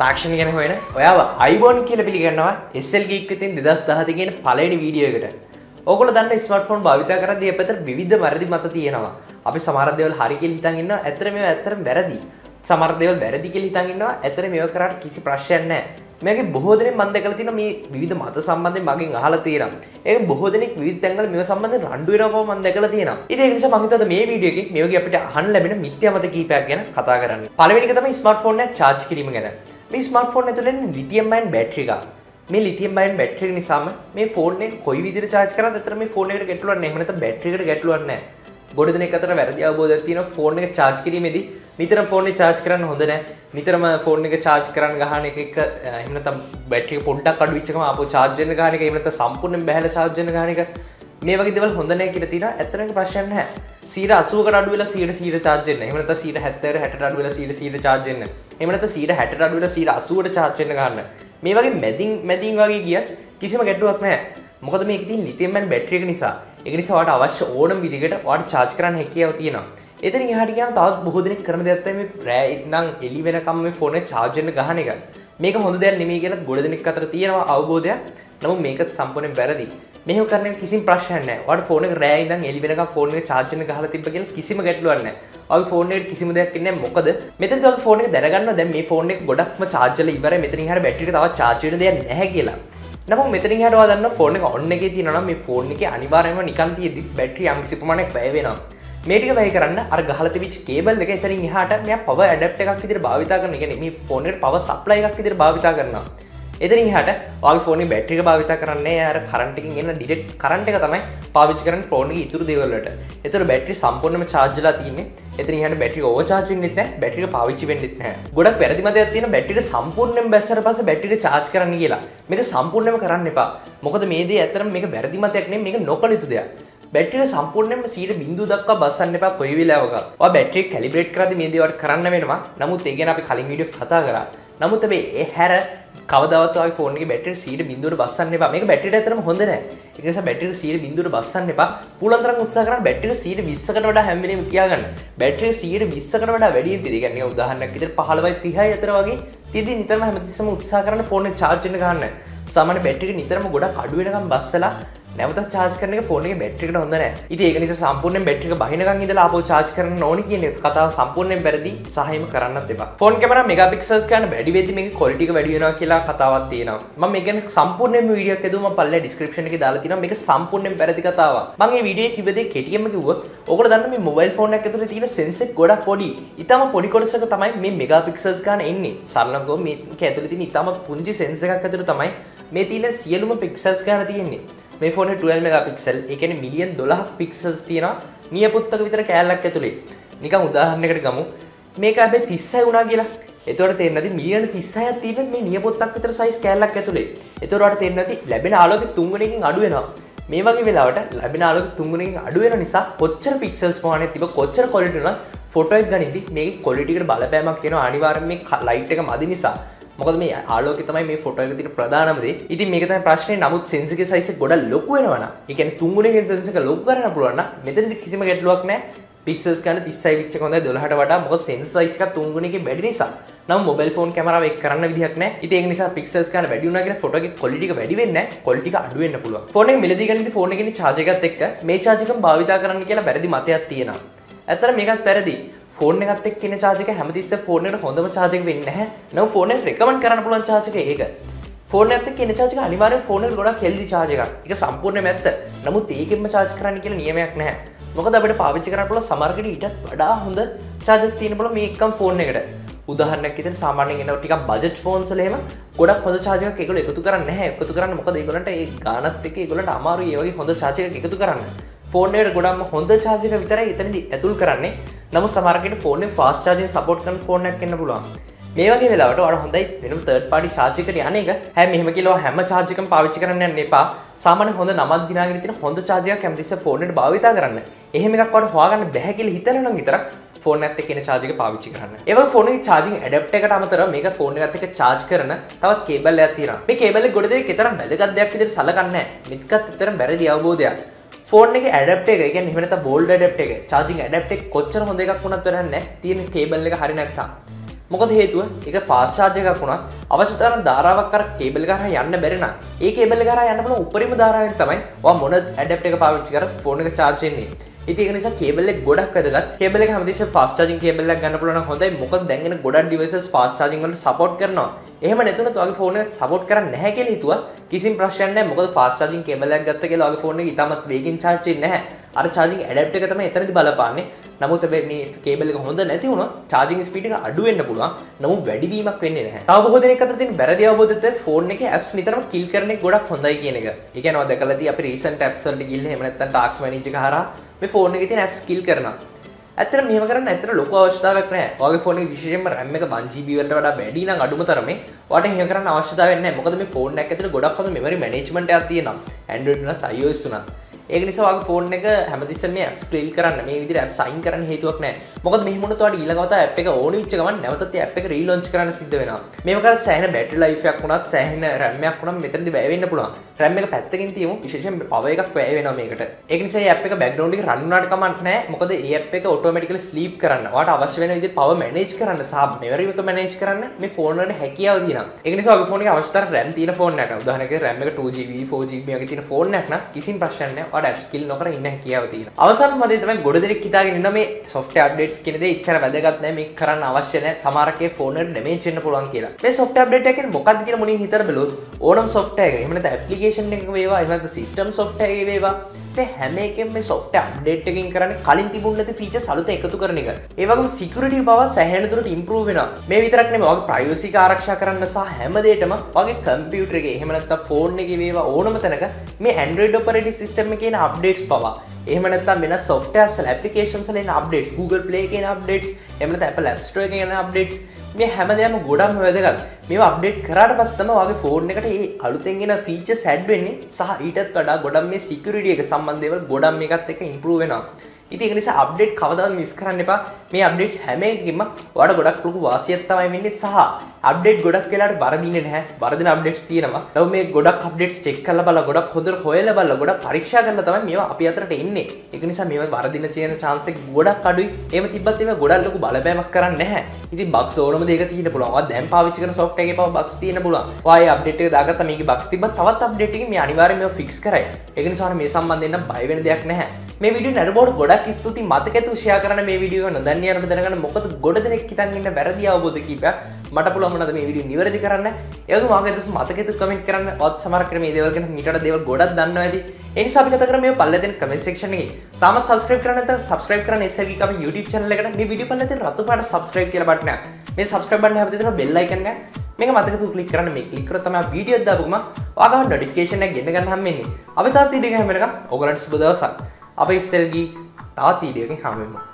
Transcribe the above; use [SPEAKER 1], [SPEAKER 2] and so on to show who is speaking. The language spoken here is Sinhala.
[SPEAKER 1] තාක්ෂණ ගැන හොයන ඔයාව අයිබෝන් කියල පිළිගන්නවා එස්සල් ගීක්කතින් දෙදස් දහතිගෙන පලනි වීඩියෝකට ඕකල දන්න ස්මර්ටෆෝන් භාවිත කරද අපත විධ මරදි මත තියෙනවා. අපි සමාරදවල් හරිකෙල් හිතන්ගන්න ඇතර මේ ඇතර බැරදි සමර්දවල් බැරදි කෙල් හිතන්ගන්නවා ඇතර මේ කරට කිසි ප්‍රශ්යන්නෑ මේක බොහෝදන මන්ද කල තින මේ විධ මත සම්බන්ධය මගින් අහල තේරම් ඒ බොහෝදනෙක් විතැන්ගල මේ සම්බන්ධ රන්ඩුවනව මන්ද කල තියෙන ඉති නිසා මහිතද මේ වීඩියෝගේ මේගේ අපිට අහන් ලැබෙන මිත්‍යමත කීපයක් ගැන කතා කරන්න. පලවෙනික තම ස්මර්ට ෆෝන් චාර්ජ් කිරීම ගැන. මේ ස්මර්ට ෆෝන් ඇතුලෙන් ලිතියම්මයින් බැට්‍රික මේ ලිතියම් බයින් බැට්‍රික නිසාම මේ ෆෝන් කොයි විදිර චාර්ජ් කරත් අතර මේ ෆෝන් එකට ගැටලුවක් නැහැ. එහෙම නැත්නම් බැටරියකට ගැටලුවක් නැහැ. ගොඩ දෙනෙක් අතර වැරදි අවබෝධයක් තියෙනවා ෆෝන් එක චාර්ජ් කිරීමේදී. නිතරම ෆෝන් එක චාර්ජ් කරන්න හොඳ නැහැ. නිතරම ෆෝන් එක චාර්ජ් කරන්න ගහන එක එක එහෙම නැත්නම් බැටරිය පොඩ්ඩක් අඩු වෙච්ච ගමන් ආපහු චාර්ජ් වෙන්න ගහන එක එහෙම නැත්නම් සම්පූර්ණයෙන් බැහැලා චාර්ජ් වෙන්න ගහන එක. මේ වගේ දේවල් හොඳ නැහැ කියලා තියෙනවා. ඇත්තටම ප්‍රශ්න නැහැ. 80කට අඩු වෙලා 100ට 100 චාර්ජ් වෙන්න එහෙම නැත්නම් 70ට 60ට අඩු වෙලා 100ට 100 චාර්ජ් වෙන්න එහෙම නැත්නම් 160ට අඩු වෙලා 180ට චාර්ජ් වෙන්න ගන්න මේ වගේ මැදින් මැදින් වගේ ගියත් කිසිම ගැටලුවක් නැහැ. මොකද මේක ඉතින් ලිතියම් බෑන් බැටරි එක නිසා. ඒක නිසා ඔයාලට අවශ්‍ය ඕනම විදිහකට ඔයාලට charge කරන්න හැකියාව තියෙනවා. එතනින් එහාට ගියාම තවත් බොහෝ දෙනෙක් කරන දෙයක් තමයි මේ රෑ ඉඳන් එළි වෙනකම් මේ ෆෝන් එක charge වෙන්න ගහන එක. මේක හොඳ දෙයක් නෙමෙයි කියලා ගොඩ දෙනෙක් අතර තියෙනවා අවබෝධයක්. නමුත් මේක සම්පූර්ණයෙන් වැරදි. මෙහෙම කරන එක කිසිම ප්‍රශ්නයක් නැහැ. ඔයාලට ෆෝන් එක රෑ ඉඳන් එළි වෙනකම් ෆෝන් එක charge වෙන්න ගහලා තිබ්බ කියලා කිසිම ගැටලුවක් නැහැ. ඔයාගේ ෆෝන් එකට කිසිම දෙයක් ඉන්නේ මොකද මෙතනදී ඔයාගේ ෆෝන් එක දැනගන්නවා. දැන් මේ ෆෝන් එක ගොඩක්ම charge වෙලා ඉවරයි. මෙතනින් එහාට බැටරි එක තවත් charge වෙන්න දෙයක් නැහැ කියලා. නම මෙතරින් හටවා දන්න ෆෝන එක ඔන්න එක තියනම් මේ ෆෝන් එක අනිවාරයම නිකන්තිය බැට්‍රි අම්සිපමණක් පැයවෙනවා මේටික වැය කරන්න අර ගහල විච කේබල් එක එතරින් හට මෙය පව ඇඩප් එකක් විදිර භාවිතා කරන. එක මේ ෆෝනට පව සප්ලයි එකක් විදිර භාවිතා කරනවා. එතරින් හට ඔල් ෆෝන බැට්‍රික භාවිත කරන්නේ. අර කරන්ටිකින් එන්න ඩිට් කරන්ට එක තමයි පාවිච් කරන ෆෝන ඉතුරු දෙවලට එතර බැට්‍රි සම්පූර්ණම චාර්ජලා තියන්නේ. එතන හට බැටි ඕචාචින් නෙත් බැටි පාවිච්චි වෙන්නෙත් නෑ ගොඩක් පැරදිමත තින බැටිට සම්පූර්ණයෙන් බැස්සර පස බැටිට චාර්ජ් කරන්න කියලා. මේක සම්පූර්ණයම කරන්න එපා. මොකද මේදේ ඇතරම් මේක බැරදිමතයක්නේ මේක නොකළ යුතු දෙයක්. බැට්‍රිය සම්පූර්ණයෙන්ම සීට බිඳු දක්වා බස්සන්න එපා කොයි වෙලාවක ඔය බැට්‍රිය කැලිබ්‍රේට් කරද්දි මේ දේවල් කරන්න වෙනවා. නමුත් ඒ ගැන අපි කලින් වීඩියෝ කතා කරා. නමුත් හැබැයි ඒ හැර කවදවත් ඔයාගේ ෆෝන් එකේ බැටරි 100 බිඳුවට බස්සන්න එපා. මේක බැටරියට ඇත්තටම හොඳ නෑ. ඒ නිසා බැටරි 100 බිඳුවට බස්සන්න එපා. පුළුවන් තරම් උත්සාහ කරන්න බැටරි 120කට වඩා හැම වෙලේම තියාගන්න. බැටරි 120කට වඩා වැඩියෙන් තියදී. කියන්නේ උදාහරණයක් විදිහට 15යි 30යි අතර වගේ තියදී නිතරම හැමතිස්සම උත්සාහ කරන්න ෆෝන් එක charge වෙන්න ගන්න. සාමාන්‍ය බැටරි නිතරම ගොඩක් අඩු වෙනකම් බස්සලා නැවත චාර්ජ් කරන එක ෆෝන් එකේ බැටරි එකට හොඳ නැහැ. ඉතින් ඒක නිසා සම්පූර්ණයෙන් බැටරි එක බහිනකන් ඉඳලා ආපහු චාර්ජ් කරන්න ඕනි කියන කතාව සම්පූර්ණයෙන් වැරදි සහයම කරන්නත් එපා. ෆෝන් කැමරා මෙගාපික්සල්ස් ගන්න වැඩි වෙද්දි මේකේ ක්වොලිටි එක වැඩි වෙනවා කියලා කතාවක් තියෙනවා. මම මේක ගැන සම්පූර්ණයෙන්ම වීඩියෝ එකක් හදුවා මම පල්ලේ ඩිස්ක්‍රිප්ෂන් එකේ දාලා තියෙනවා. මේක සම්පූර්ණයෙන් වැරදි කතාවක්. මම මේ වීඩියෝ කිව්ව දේ කෙටියෙන්ම කිව්වොත් ඔයගොල්ලෝ දන්න මේ මොබයිල් ෆෝන් එකක් ඇතුලේ තියෙන සෙන්සර් එක ගොඩක් පොඩි. ඊටම පොඩි කොටසක තමයි මේ මෙගාපික්සල්ස් ගන්න එන්නේ. සරලව ගොම මේක ඇතුලේ තියෙන ඊටම පුංචි සෙන්සර් එකක් ඇතුලේ තමයි මේ තියෙන සියලුම පික්සල්ස් ගන්න තියෙන්නේ. මේ ෆෝන 12 මෙගාපික්සල් ඒ කියන්නේ මිලියන් 12ක් පික්සල්ස් තියෙනවා නියපොත්තක විතර කෑල්ලක් ඇතුලේ. නිකන් උදාහරණයකට ගමු. මේක හැබැයි 36 වුණා කියලා. එතකොට තේරෙන්නේ නැති මිලියන 36ක් තියෙන මේ නියපොත්තක් විතර සයිස් කෑල්ලක් ඇතුලේ. එතකොට වට තේරෙන්නේ නැති ලැබෙන ආලෝකය තුන්ගුණයකින් අඩු වෙනවා. මේ වගේ වෙලාවට ලැබෙන ආලෝකය තුන්ගුණයකින් අඩු වෙන නිසා කොච්චර පික්සල්ස් ප්‍රමාණයක් තිබ්බ කොච්චර ක්වොලිටි උනත් ෆොටෝ එක ගනිද්දි මේකේ ක්වොලිටි එකට බලපෑමක් එනවා. අනිවාර්යෙන් මේ ලයිට් එක මදි නිසා. මොකද මේ ආලෝකය තමයි මේ ෆොටෝ එක තියෙන ප්‍රධානම දේ. ඉතින් මේක තමයි ප්‍රශ්නේ. නමුත් සෙන්සර් එකේ සයිස් එක ගොඩක් ලොකු වෙනවා නම්, ඒ කියන්නේ තුන් ගුණයකින් සෙන්සර් එක ලොකු කරන්න පුළුවන් නම් මෙතනදි කිසිම ගැටලුවක් නැහැ. පික්සල්ස් ගන්න 36 පිච් එක හොඳයි 12ට වඩා මොකද සෙන්සර් සයිස් එක තුන් ගුණයකින් වැඩි නිසා. නම් මොබයිල් ෆෝන් කැමරාව එක් කරන්න විදිහක් නැහැ. ඉතින් ඒක නිසා පික්සල්ස් ගන්න වැඩි වුණා කියන ෆොටෝ එකේ ක්වොලිටි එක වැඩි වෙන්නේ නැහැ. ක්වොලිටි එක අඩු වෙන්න පුළුවන්. ෆෝන් එක මිලදී ගනිද්දි ෆෝන් එකේ චාර්ජ් එකත් එක්ක මේ චාර්ජ් එකම භාවිතා කරන්න කියලා වැරදි මතයක් තියෙනවා. ඇත්තට මේකත් වැරදි. ෆෝන් එකත් එක්ක එන charge එක හැමතිස්සෙම ෆෝන් එකට හොඳම charge එක වෙන්නේ නැහැ. නෝ ෆෝන් එක recommend කරන්න පුළුවන් charge එක ඒක. ෆෝන් එකත් එක්ක එන charge එක අනිවාර්යෙන් ෆෝන් එකට ගොඩක් healthy charge එකක්. ඒක සම්පූර්ණයෙන්ම ඇත්ත. නමුත් ඒකෙන්ම charge කරන්න කියලා නියමයක් නැහැ. මොකද අපිට පාවිච්චි කරන්න පුළුවන් සමහරකට ඊටත් වඩා හොඳ charges තියෙන පුළුවන් මේ එකම ෆෝන් එකට. උදාහරණයක් විදිහට සාමාන්‍යයෙන් එනවා ටිකක් බජට් ෆෝන්ස් වල එහෙම ගොඩක් හොඳ charge එකක් ඒගොල්ලෝ එකතු කරන්නේ නැහැ. එකතු කරන්න මොකද ඒගොල්ලන්ට ඒ ගානත් එක්ක ඒගොල්ලන්ට අමාරුයි ඒ වගේ හොඳ charge එකක් එකතු කරන්න. ෆෝන් එකට ගොඩක්ම හොඳ charge එක විතරයි එතනදී ඇතුල් කරන්නේ. නමුත් සමහරකට ෆෝන් එක fast charging support කරන ෆෝන් එකක් එන්න පුළුවන්. මේ වගේ වෙලාවට ඔයාලා හොඳයි වෙනම third party charge එකට යන එක. හැම මෙහෙම කියලා හැම charge එකම පාවිච්චි කරන්න යන්න එපා. සාමාන්‍ය හොඳ නමක් දිනාගෙන තියෙන හොඳ charge එකක් හැමතිස්සෙම ෆෝන් එකට භාවිතා කරන්න. එහෙම එකක් ඔයාලට හොයාගන්න බැහැ කියලා හිතනවා නම් විතරක් ෆෝන් එකත් එක්ක එන charge එක පාවිච්චි කරන්න. ඒ වගේ ෆෝන් එකේ charging adapter එකට අමතරව මේක ෆෝන් එකත් එක්ක charge කරන තවත් කේබල් එකක් තියෙනවා. මේ කේබල් එක ගොඩ දෙකේ තරම් වැදගත් දෙයක් විදිහට සලකන්නේ නැහැ. මේකත් තරම් වැරදි අවබෝධයක්. ෆෝන් එක ඇඩප් එක. කියන්නේ එහෙම නැත්නම් බෝල්ඩ් ඇඩප් එක. charging ඇඩප් එක කොච්චර හොඳ එකක් වුණත් වැඩක් නැහැ. තියෙන කේබල් එක හරි නැත්නම් මොකද හේතුව? එක ෆාස්චාර්ජ එකක් වුණා අවශ්‍යතරම් ධාරාවක් කර කේබල් කර යන්න බැරෙන ඒ කේබල් කර යන්න පුළ උපරිම ධාරාවෙන් තමයි මොන ඇඩප් එක පාවිච්චි කර ෆෝන එක චාර්ජෙන්නේ ඉතික නිසා කේබල ගොඩක් වැදගත්. කේබල හමතිස ෆස්ටාජින් කේබල ගන්න පුලන හොඳයි. මොක දැගෙන ගොඩක් ඩිවස ෆස්ටාජින්ට සපෝට් කරනවා. එහම නැතුන තුගේ ෆෝන සපෝට් කර නැහැකෙ හිතුව කිසි ප්‍රශ්න මොක ෆස්ටාජින් කේබලක් ගත්තක ලගේ ෆෝන ඉතාමත් වේගින් චාචය නැහැ. අර චාජින් ඇඩප් එක තම එතනති බලපාන්නේ. නමුත් මේ කේබල හොඳ නැතිවුණ චාජිං ස්පිට අඩුවෙන්න්න පුළුවන්. නමු වැඩිවීමක් වෙන්න නැහැ. අවබෝධනය කතින් බැරදි අවබෝධත ෆෝන් එක ඇප්ස් නිතරම කිල් කරන ගොඩක් හොඳයි කියන එක. එක නොද කලද අප රීසන් ටැප්සල්ට ගිල්ල හමනත ටක්ස් මනිච හර මේ ෆෝන් එක තින ඇප්ස් කිල් කරනවා. ඇතර මෙම කරන්න ඇතර ලොක අවශ්‍යාවක් නෑ වගේ ෆෝන විශෂම රැම්ම එක වංජීබීවට වඩා වැඩින අඩුම තරම වට හිම කරන්න අවශ්‍යතාවන්න මොකද මේ ෆෝන් ඇතර ගොඩක් හොඳ මෙමරි මනේජ්මට ඇතියනම් ඇන්ඩුවන අයෝස්තුනා ඒක නිසාගේ ෆෝන් එක හැමතිස්සම ඇප් ක්ලිල් කරන්න. මේ විදි ඇප් සයින් කරන හේතුවක් නෑ මොකද මෙහමුණට ඊලගත ඇ් එක ඕන විච්චකම නැවත ඇ් එක රීලෝච් කරන සිද්ධ වෙන මේක සෑහන බැට ලයිෆයක් වුණත් සෑහන රැම්මයක් වුණම් මෙතැදි වැවෙන්න පුළුවන්. රැම්ම එක පැත්තකින් තියමු. විශේෂෙන් පව එකක් වැෑවෙන මේකට. ඒනිසා ඇ් එක බැක්ඩෝඩි රන්නට කමට නෑ මොකද ඒ එක ඔටෝමටිකල ස්ලීප් කරන්න. වට අවශ්‍ය වෙන විදි පව මනේජ් කරන්න සාබ් මෙවරක මනේජ් කරන්න මේ ෆෝනට හැකියාව දින ඒනිසා ෆෝන අවස්ථර රැම් තින ෆෝනට උදාහනක රැම 2GB 4GB තින ෆෝනක්න කිසින් ප්‍රශ්නය වට ස්කිල් නොකර ඉන්න හැකියාව තියෙන අවසන් මදේ තමයි ගොඩ දෙනෙක් හිතාගෙන ඉන්න මේ සොෆ්ට්වෙයාර් අප්ඩේට්ස් කියන දේ ඉච්චර වැදගත් නෑ මේ කරන්න අවශ්‍ය නෑ සමහරකේ ෆෝනට ඩැමේජ් වෙන්න පුළුවන් කියලා මේ සොෆ්ට්වෙයාර් අප්ඩේට් එකෙන් මොකක්ද කියලා මුලින් හිතලා බලුවොත් ඕනම සොෆ්ට්වෙයාර් එක එහෙම නැත්නම් ඇප්ලිකේෂන් එක වේවා එහෙම නැත්නම් සිස්ටම් සොෆ්ට්වෙයාර් එක වේවා මේ හැම එකෙම මේ සොෆ්ට්වෙයාර් අප්ඩේට් එකකින් කරන්නේ කලින් තිබුණ නැති ෆීචර්ස් අලුත එකතු කරන එක. ඒ වගේම සිකියුරිටි බව සැහැණ දුරට ඉම්ප්‍රූව් වෙනවා. මේ විතරක් නෙමෙයි ඔයගේ ප්‍රයිවසි එක ආරක්ෂා කරන්න සහ හැම දෙයකම ඔයගේ කම්පියුටර් එකේ එහෙම නැත්නම් ෆෝන් එකේ වේවා ඕනම තැනක මේ Android operating system එකේ එන අප්ඩේට්ස් පවා. එහෙම නැත්නම් වෙන softwares වල applications වල එන updates Google Play එකේ එන updates එහෙම නැත්නම් Apple App Store එකේ එන updates. මේ හැමදයම ගොඩම් වැදගත්. මේ අප්ඩේට් කරට පස්සම වගේ ෆෝර්න් එකට ඒ අලුතෙන්ගෙන ෆීච සැඩ්වෙන්නේ සහ ඊටත් වඩා ගොඩම් මේ සිකරිටිය එක සම්බන්ධයව ගොඩම් එකත් එක ඉම්පරුව වෙනවා ඉති නිසා අප්ඩේට් කවදා මිස් කරන්න එපා. මේ අප්ඩේට් හැමකින්ම වඩ ගොඩක් ලොකු වාසියත්තමයි වෙන්නේ සහ අප්ඩේට් ගොඩක් කියලාට බරදින නැහැ. බරදින අප්ඩේට්ස් තියෙනවා. ලව මේ ගොඩක් අප්ඩේට් චෙක් කල බල ගොඩක් හොඳ හොයල බල ගොඩ පරීක්ෂා කරන්න තමයි මේවා අපි අතරට එන්නේ. ඒක නිසා මේවා බරදින තියෙන chance එක ගොඩක් අඩුයි. එහෙම තිබ්බත් ඒවා ගොඩක් ලොකු බලපෑමක් කරන්නේ නැහැ. ඉතින් බග්ස් ඕනම දෙයක තියෙන්න පුළුවන්. දැන් පාවිච්චි කරන software එකේ පව බග්ස් තියෙන්න පුළුවන්. ඔය අප්ඩේට් එක දාගත්තා මේකේ බග්ස් තිබ්බත් තවත් අප්ඩේට් එකකින් මේ අනිවාර්යයෙන් මේවා ෆික්ස් කරයි. ඒක නිසා මේ සම්බන්ධයෙන් නම් බය වෙන දෙයක් නැහැ. මේ විඩිය නැරබෝඩ් ගොඩක් ස්තුති මතකඇතු ෂයා කරන මේ විඩියෝ නොදන්නයනට දැනගන්න. මොකද ගොඩ දෙනෙක් හිතන්ගන්න වැරදි අවබෝධ කීපයක්. මට පුළුවන්මනද මේ විඩිය නිවැරදි කරන්න? ඒක මගේදස් මතකතු කමෙන්ට කරන්න. ඔත් සමරකර මේ දේවල්ගෙන මිට දේව ගොඩක් දන්න ඇති. එනි සපිත කර මේ පල්ලදෙන කමෙන් ක්ෂණගේ තම සබස්ක්‍රප කරන සබස්ක්‍රප කරන එසගේ YouTube චනල එකට මේ විඩිය පල්ලති රතු පට සබස්ක්‍රප කියල බටන මේ සබස්ක්‍රප බන්න හතිතර බෙල්ලයිකන්න මේ මතක කලික් කරන මේ කලිකරතම වීඩියෝ දාපුම වාග ඩිකේෂන ගෙන්න්න ගන්න හම්මන්නේ අපි තාත් ඉඩිග හැමක ඔගලට සුබදවසක් අප ඉස්සල්ගී තවත් ඊඩියකින් හමම